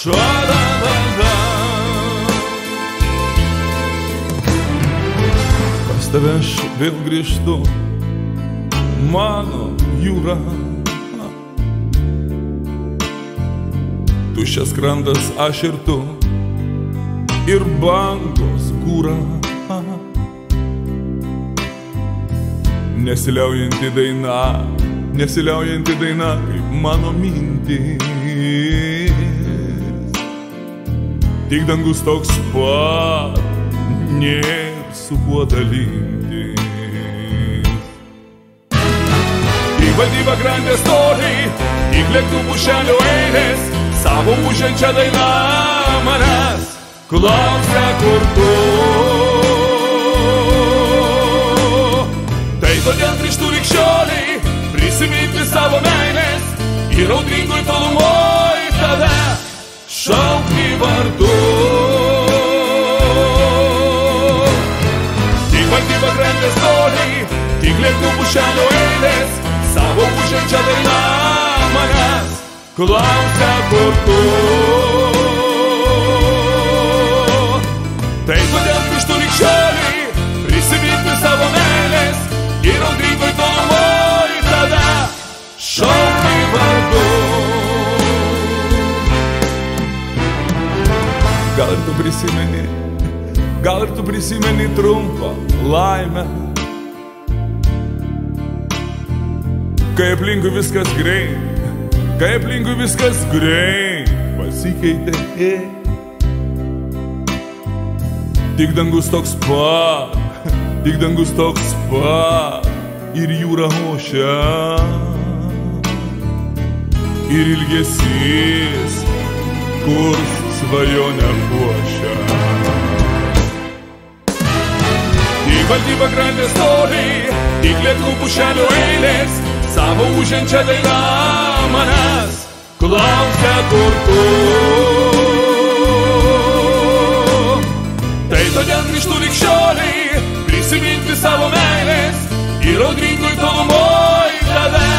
Šarada. Pas tave aš vėl grįžtu, mano jūra. Tuščias krantas aš ir tu, ir bangos kūra. Nesiliaujanti daina, nesiliaujanti daina, kaip mano mintis. Tik dangus toks pat, nėr su kuo dalinti. Į valdybą grandė storiai, į lėktuvų šelio eilės, savo užėnčią dainą manęs klausia kur tu. Tai todėl grįžtų likščioliai, prisiminti savo meilės ir audringoj tolumoj valdybą grandė storiai, tik lėktuvų šelio eilės, savo užėnčią dainą manęs klausia kur tu. Tai kodėl grįžtų likščioliai, prisiminti savo meilės ir audringoj tolumoj tave šaukti vardu. Gal ir tu prisimeni, gal ir tu prisimeni trumpą laimę. Kai aplinkui viskas greit, kai aplinkui viskas greit pasikeitė. Tik dangus toks pat, tik dangus toks pat ir jūra ošia. Ir ilgesys, kur svajonę puošia. Tik valdybą grandė storiai, tik lėtų pušelio eilės, savo užėnčią dainą manęs klausia kur tu. Tai todėl grįžtų likščioliai, prisiminti savo meilės ir audringoj tolumoj tave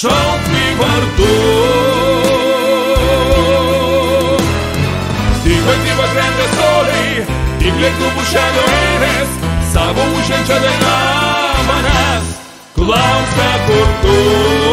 šaukti vardu. Tik valdybą grandė storiai, tik lėktuvų šelio eilės, savo užėnčią dainą manęs klausia kur